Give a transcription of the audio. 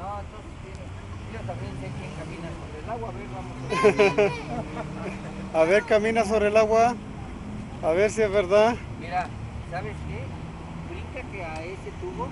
No, sobre el agua. A ver, a ver, camina sobre el agua. A ver si es verdad. Mira, ¿sabes qué? Brinca a ese tubo